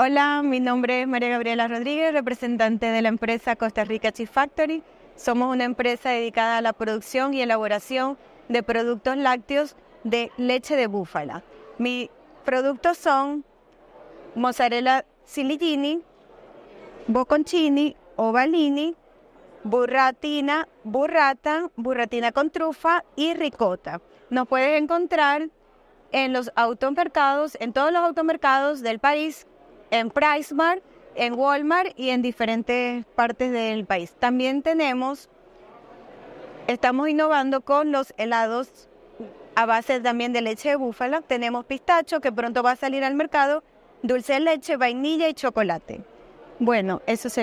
Hola, mi nombre es María Gabriela Rodríguez, representante de la empresa Costa Rica Cheese Factory. Somos una empresa dedicada a la producción y elaboración de productos lácteos de leche de búfala. Mis productos son mozzarella ciliggini, bocconcini, ovalini, burratina, burrata, burratina con trufa y ricota. Nos puedes encontrar en los automercados, en todos los automercados del país en PriceMart, en Walmart y en diferentes partes del país. También tenemos, estamos innovando con los helados a base también de leche de búfala. Tenemos pistacho que pronto va a salir al mercado, dulce de leche, vainilla y chocolate. Bueno, eso sería.